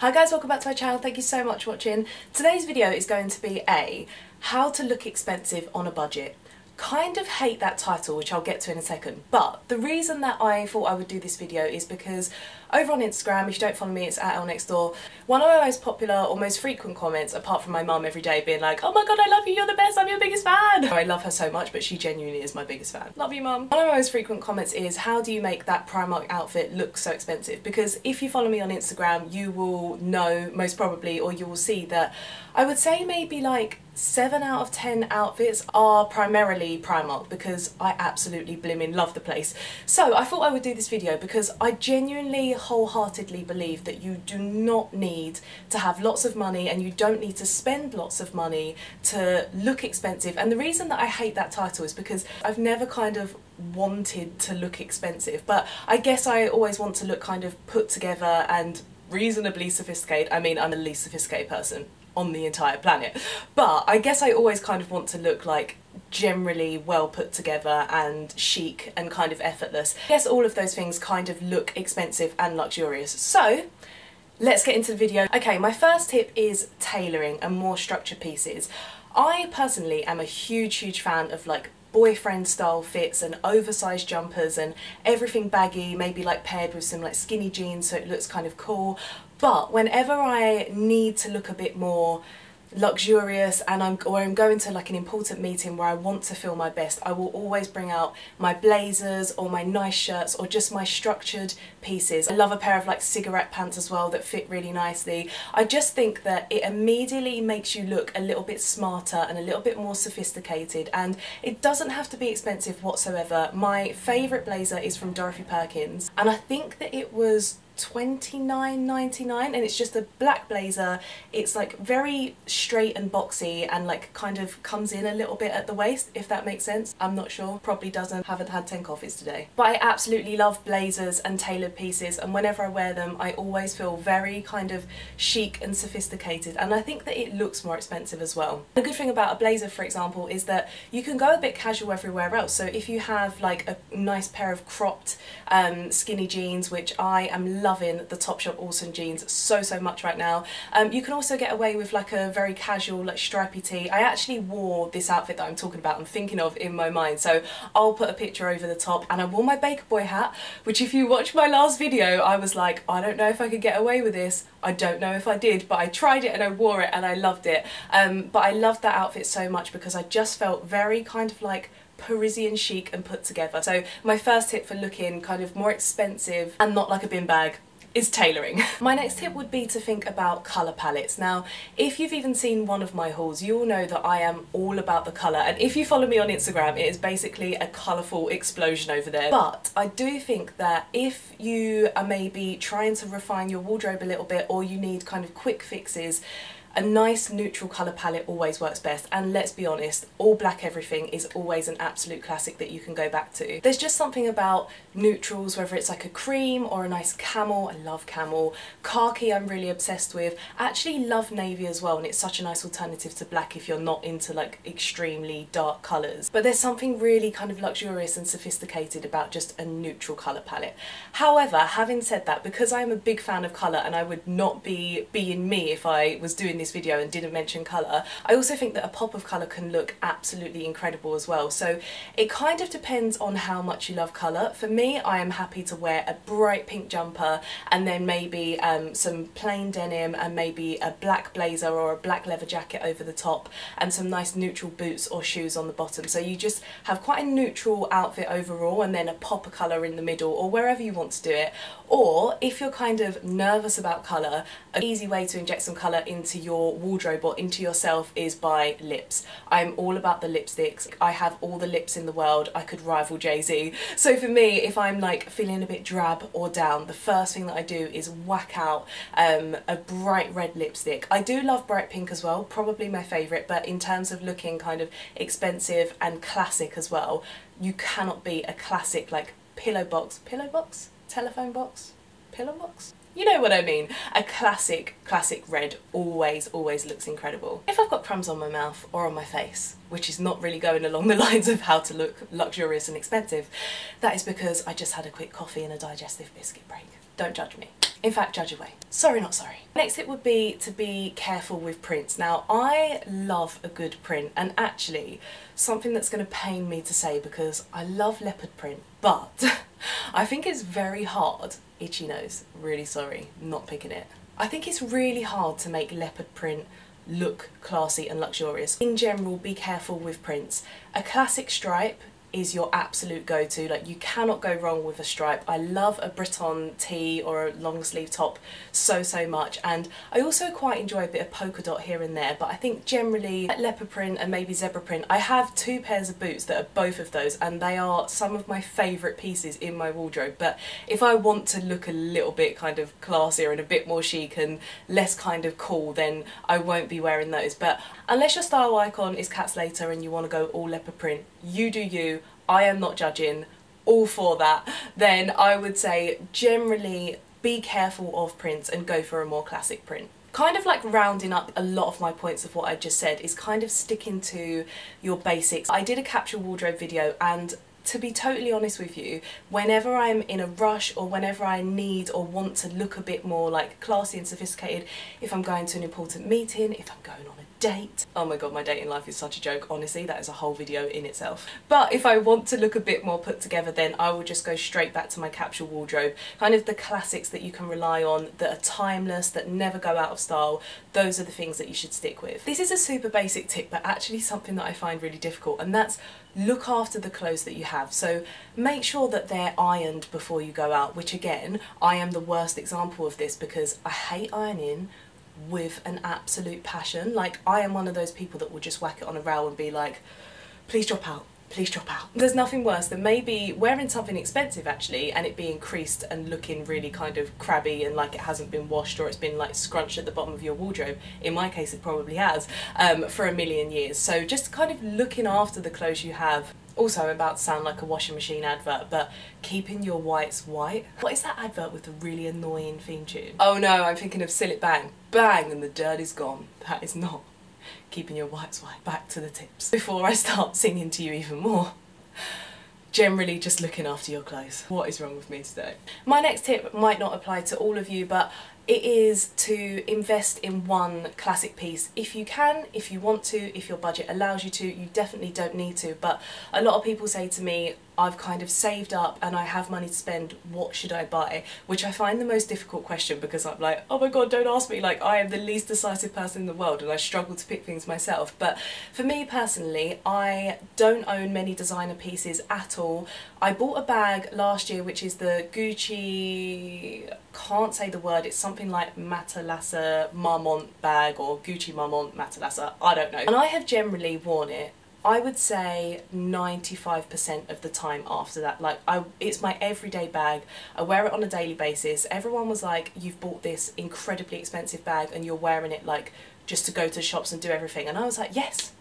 Hi guys, welcome back to my channel. Thank you so much for watching. Today's video is going to be A, how to look expensive on a budget. Kind of hate that title, which I'll get to in a second, but the reason that I thought I would do this video is because over on Instagram, if you don't follow me, it's at ellenextdoor. One of my most popular or most frequent comments, apart from my mum every day being like, oh my god, I love you, you're the best, I'm your biggest fan. I love her so much, but she genuinely is my biggest fan. Love you, mum. One of my most frequent comments is, how do you make that Primark outfit look so expensive? Because if you follow me on Instagram, you will know most probably, or you will see that I would say maybe like 7 out of 10 outfits are primarily Primark because I absolutely blimmin' love the place. So I thought I would do this video because I genuinely wholeheartedly believe that you do not need to have lots of money and you don't need to spend lots of money to look expensive. And the reason that I hate that title is because I've never kind of wanted to look expensive, but I guess I always want to look kind of put together and reasonably sophisticated. I mean, I'm the least sophisticated person on the entire planet. But I guess I always kind of want to look like generally well put together and chic and kind of effortless. Guess all of those things kind of look expensive and luxurious. So let's get into the video. Okay, my first tip is tailoring and more structured pieces. I personally am a huge, huge fan of like boyfriend style fits and oversized jumpers and everything baggy, maybe like paired with some like skinny jeans so it looks kind of cool. But whenever I need to look a bit more luxurious and I'm or I'm going to like an important meeting where I want to feel my best. I will always bring out my blazers or my nice shirts or just my structured pieces. I love a pair of like cigarette pants as well that fit really nicely. I just think that it immediately makes you look a little bit smarter and a little bit more sophisticated and it doesn't have to be expensive whatsoever. My favourite blazer is from Dorothy Perkins and I think that it was $29.99 and it's just a black blazer. It's like very straight and boxy and like kind of comes in a little bit at the waist if that makes sense. I'm not sure. Probably doesn't. Haven't had 10 coffees today. But I absolutely love blazers and tailored pieces and whenever I wear them I always feel very kind of chic and sophisticated and I think that it looks more expensive as well. The good thing about a blazer for example is that you can go a bit casual everywhere else. So if you have like a nice pair of cropped um, skinny jeans which I am loving loving the Topshop Awesome jeans so, so much right now. Um, you can also get away with like a very casual, like stripy tee. I actually wore this outfit that I'm talking about, I'm thinking of in my mind. So I'll put a picture over the top and I wore my Baker Boy hat, which if you watch my last video, I was like, I don't know if I could get away with this. I don't know if I did, but I tried it and I wore it and I loved it. Um, but I loved that outfit so much because I just felt very kind of like Parisian chic and put together. So my first tip for looking kind of more expensive and not like a bin bag is tailoring. my next tip would be to think about colour palettes. Now, if you've even seen one of my hauls, you'll know that I am all about the colour. And if you follow me on Instagram, it is basically a colourful explosion over there. But I do think that if you are maybe trying to refine your wardrobe a little bit or you need kind of quick fixes, a nice neutral colour palette always works best and let's be honest, all black everything is always an absolute classic that you can go back to. There's just something about neutrals, whether it's like a cream or a nice camel, I love camel, khaki I'm really obsessed with, actually love navy as well and it's such a nice alternative to black if you're not into like extremely dark colours. But there's something really kind of luxurious and sophisticated about just a neutral colour palette. However, having said that, because I'm a big fan of colour and I would not be being me if I was doing this video and didn't mention colour, I also think that a pop of colour can look absolutely incredible as well. So it kind of depends on how much you love colour. For me, I am happy to wear a bright pink jumper and then maybe um, some plain denim and maybe a black blazer or a black leather jacket over the top and some nice neutral boots or shoes on the bottom. So you just have quite a neutral outfit overall and then a pop of colour in the middle or wherever you want to do it. Or if you're kind of nervous about colour, an easy way to inject some colour into your your wardrobe or into yourself is by lips. I'm all about the lipsticks. I have all the lips in the world. I could rival Jay-Z. So for me, if I'm like feeling a bit drab or down, the first thing that I do is whack out um, a bright red lipstick. I do love bright pink as well, probably my favourite, but in terms of looking kind of expensive and classic as well, you cannot be a classic like pillow box, pillow box, telephone box, pillow box? You know what I mean. A classic, classic red always, always looks incredible. If I've got crumbs on my mouth or on my face, which is not really going along the lines of how to look luxurious and expensive, that is because I just had a quick coffee and a digestive biscuit break. don't judge me. In fact, judge away. Sorry, not sorry. Next tip would be to be careful with prints. Now, I love a good print and actually something that's going to pain me to say because I love leopard print, but I think it's very hard. Itchy nose, really sorry, not picking it. I think it's really hard to make leopard print look classy and luxurious. In general, be careful with prints. A classic stripe is your absolute go-to. Like you cannot go wrong with a stripe. I love a Breton tee or a long sleeve top so so much. And I also quite enjoy a bit of polka dot here and there but I think generally leopard print and maybe zebra print I have two pairs of boots that are both of those and they are some of my favourite pieces in my wardrobe. But if I want to look a little bit kind of classier and a bit more chic and less kind of cool then I won't be wearing those. But unless your style icon is Kat Slater and you want to go all leopard print you do you I am not judging, all for that, then I would say generally be careful of prints and go for a more classic print kind of like rounding up a lot of my points of what I just said is kind of sticking to your basics. I did a capsule wardrobe video and to be totally honest with you, whenever I'm in a rush or whenever I need or want to look a bit more like classy and sophisticated, if I'm going to an important meeting, if I'm going on a date. Oh my god, my dating life is such a joke, honestly, that is a whole video in itself. But if I want to look a bit more put together, then I will just go straight back to my capsule wardrobe. Kind of the classics that you can rely on, that are timeless, that never go out of style, those are the things that you should stick with. This is a super basic tip, but actually something that I find really difficult, and that's look after the clothes that you have. So make sure that they're ironed before you go out, which again, I am the worst example of this because I hate ironing, with an absolute passion. Like I am one of those people that will just whack it on a rail and be like, please drop out, please drop out. There's nothing worse than maybe wearing something expensive actually and it being creased and looking really kind of crabby and like it hasn't been washed or it's been like scrunched at the bottom of your wardrobe. In my case it probably has um, for a million years. So just kind of looking after the clothes you have also, I'm about to sound like a washing machine advert, but keeping your whites white. What is that advert with the really annoying theme tune? Oh no, I'm thinking of Cillit Bang. Bang and the dirt is gone. That is not keeping your whites white. Back to the tips. Before I start singing to you even more generally just looking after your clothes. What is wrong with me today? My next tip might not apply to all of you, but it is to invest in one classic piece if you can, if you want to, if your budget allows you to. You definitely don't need to, but a lot of people say to me, I've kind of saved up and I have money to spend, what should I buy? Which I find the most difficult question because I'm like, oh my god, don't ask me, like I am the least decisive person in the world and I struggle to pick things myself. But for me personally, I don't own many designer pieces at all. I bought a bag last year which is the Gucci, can't say the word, it's something like Matalassé Marmont bag or Gucci Marmont Matalassé, I don't know. And I have generally worn it I would say 95% of the time after that. Like, I, it's my everyday bag. I wear it on a daily basis. Everyone was like, you've bought this incredibly expensive bag and you're wearing it like just to go to shops and do everything. And I was like, yes,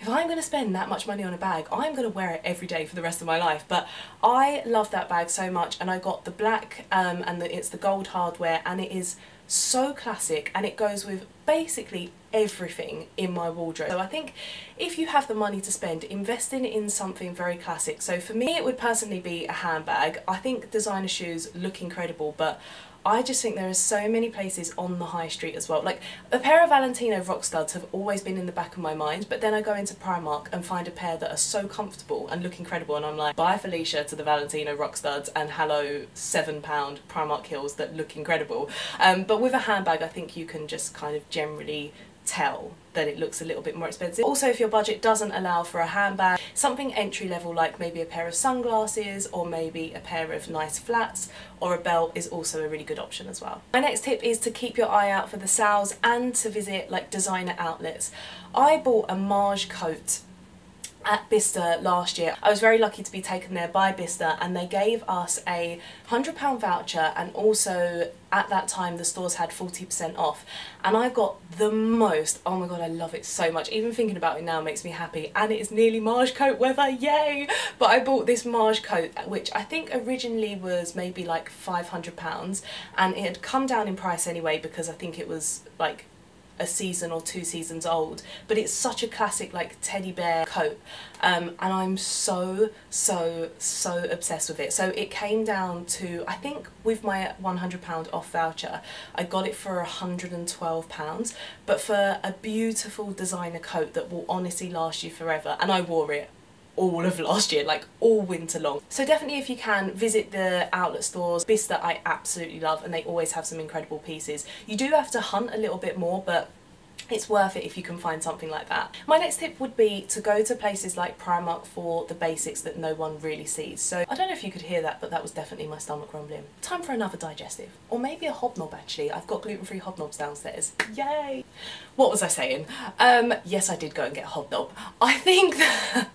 if I'm going to spend that much money on a bag, I'm going to wear it every day for the rest of my life. But I love that bag so much and I got the black um, and the, it's the gold hardware and it is so classic and it goes with basically everything in my wardrobe. So I think if you have the money to spend, investing in something very classic. So for me it would personally be a handbag. I think designer shoes look incredible but I just think there are so many places on the high street as well. Like a pair of Valentino rock studs have always been in the back of my mind, but then I go into Primark and find a pair that are so comfortable and look incredible, and I'm like, bye Felicia to the Valentino rock studs and hello seven pound Primark heels that look incredible. Um, but with a handbag, I think you can just kind of generally tell that it looks a little bit more expensive. Also if your budget doesn't allow for a handbag, something entry level like maybe a pair of sunglasses or maybe a pair of nice flats or a belt is also a really good option as well. My next tip is to keep your eye out for the sales and to visit like designer outlets. I bought a Maje coat at Bicester last year. I was very lucky to be taken there by Bicester and they gave us a £100 voucher and also at that time the stores had 40% off and I got the most, oh my god I love it so much, even thinking about it now makes me happy and it is nearly Maje coat weather, yay! But I bought this Maje coat which I think originally was maybe like £500 and it had come down in price anyway because I think it was like a season or two seasons old but it's such a classic like teddy bear coat. Um, and I'm so so so obsessed with it. So it came down to I think with my £100 off voucher I got it for £112 but for a beautiful designer coat that will honestly last you forever. And I wore it all of last year, like all winter long. So definitely if you can, visit the outlet stores. Bicester I absolutely love and they always have some incredible pieces. You do have to hunt a little bit more, but it's worth it if you can find something like that. My next tip would be to go to places like Primark for the basics that no one really sees. So I don't know if you could hear that, but that was definitely my stomach rumbling. Time for another digestive, or maybe a hobnob actually. I've got gluten-free hobnobs downstairs. Yay! What was I saying? Um, yes, I did go and get a hobnob. I think that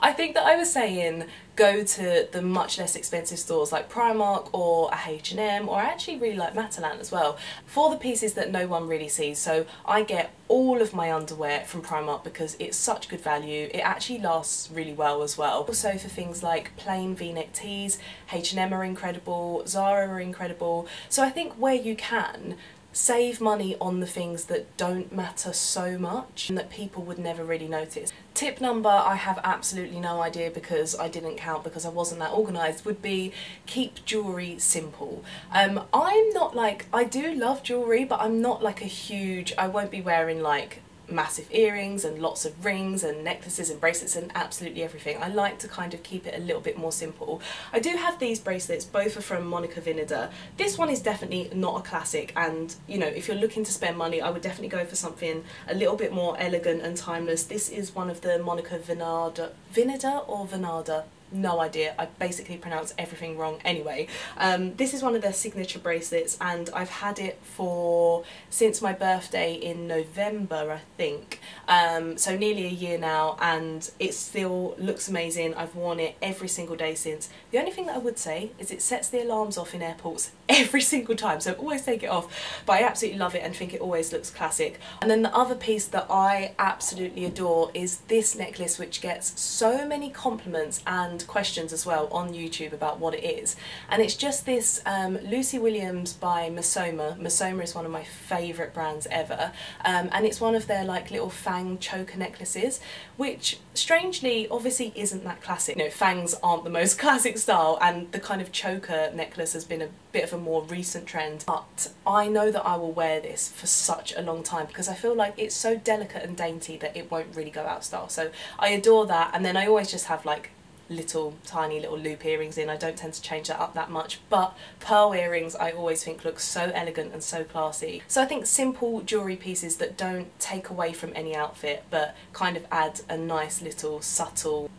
I think that I was saying go to the much less expensive stores like Primark or a H&M or I actually really like Matalan as well for the pieces that no one really sees. So I get all of my underwear from Primark because it's such good value. It actually lasts really well as well. Also for things like plain v-neck tees H&M are incredible Zara are incredible. So I think where you can save money on the things that don't matter so much and that people would never really notice. Tip number, I have absolutely no idea because I didn't count because I wasn't that organised, would be keep jewellery simple. Um, I'm not like, I do love jewellery but I'm not like a huge, I won't be wearing like massive earrings and lots of rings and necklaces and bracelets and absolutely everything. I like to kind of keep it a little bit more simple. I do have these bracelets, both are from Monica Vinader. This one is definitely not a classic and you know if you're looking to spend money I would definitely go for something a little bit more elegant and timeless. This is one of the Monica Vinader, Vinader or Vinada? No idea. I basically pronounce everything wrong anyway. Um, this is one of their signature bracelets and I've had it for since my birthday in November I think. Um, so nearly a year now and it still looks amazing. I've worn it every single day since. The only thing that I would say is it sets the alarms off in airports every single time so always take it off but I absolutely love it and think it always looks classic. And then the other piece that I absolutely adore is this necklace which gets so many compliments and questions as well on YouTube about what it is. And it's just this um, Lucy Williams by Missoma. Missoma is one of my favourite brands ever. Um, and it's one of their like little fang choker necklaces, which strangely obviously isn't that classic. You know, fangs aren't the most classic style and the kind of choker necklace has been a bit of a more recent trend. But I know that I will wear this for such a long time because I feel like it's so delicate and dainty that it won't really go out style. So I adore that and then I always just have like little tiny little loop earrings in. I don't tend to change that up that much but pearl earrings I always think look so elegant and so classy. So I think simple jewellery pieces that don't take away from any outfit but kind of add a nice little subtle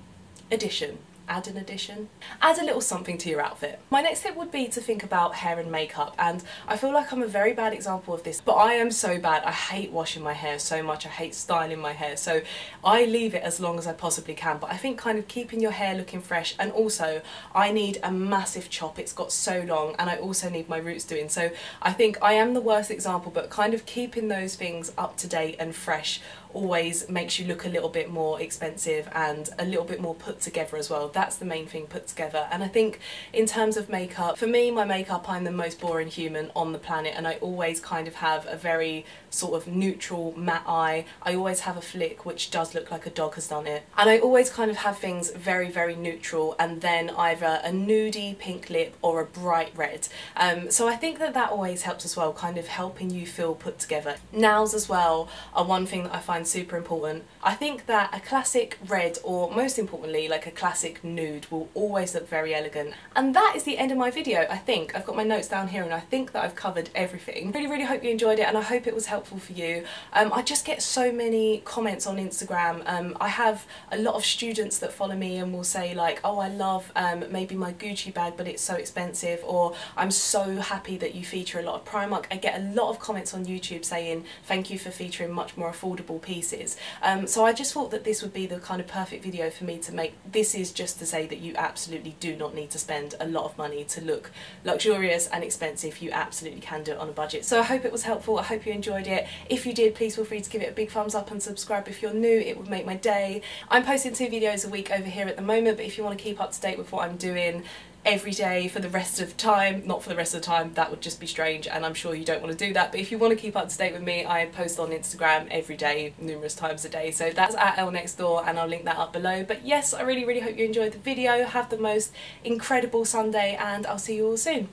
addition add an addition. Add a little something to your outfit. My next tip would be to think about hair and makeup and I feel like I'm a very bad example of this but I am so bad. I hate washing my hair so much. I hate styling my hair so I leave it as long as I possibly can but I think kind of keeping your hair looking fresh and also I need a massive chop. It's got so long and I also need my roots doing so I think I am the worst example but kind of keeping those things up to date and fresh always makes you look a little bit more expensive and a little bit more put together as well. That's the main thing put together. And I think in terms of makeup, for me, my makeup, I'm the most boring human on the planet and I always kind of have a very sort of neutral matte eye. I always have a flick which does look like a dog has done it. And I always kind of have things very, very neutral and then either a nudie pink lip or a bright red. Um, so I think that that always helps as well, kind of helping you feel put together. Nails as well are one thing that I find super important. I think that a classic red or most importantly like a classic nude will always look very elegant. And that is the end of my video I think. I've got my notes down here and I think that I've covered everything. Really really hope you enjoyed it and I hope it was helpful for you. Um, I just get so many comments on Instagram. Um, I have a lot of students that follow me and will say like oh I love um, maybe my Gucci bag but it's so expensive or I'm so happy that you feature a lot of Primark. I get a lot of comments on YouTube saying thank you for featuring much more affordable pieces pieces. Um, so I just thought that this would be the kind of perfect video for me to make. This is just to say that you absolutely do not need to spend a lot of money to look luxurious and expensive. You absolutely can do it on a budget. So I hope it was helpful. I hope you enjoyed it. If you did, please feel free to give it a big thumbs up and subscribe if you're new. It would make my day. I'm posting two videos a week over here at the moment, but if you want to keep up to date with what I'm doing, every day for the rest of time. Not for the rest of the time, that would just be strange and I'm sure you don't want to do that. But if you want to keep up to date with me, I post on Instagram every day, numerous times a day. So that's at Elle Next Door and I'll link that up below. But yes, I really, really hope you enjoyed the video. Have the most incredible Sunday and I'll see you all soon.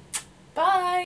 Bye!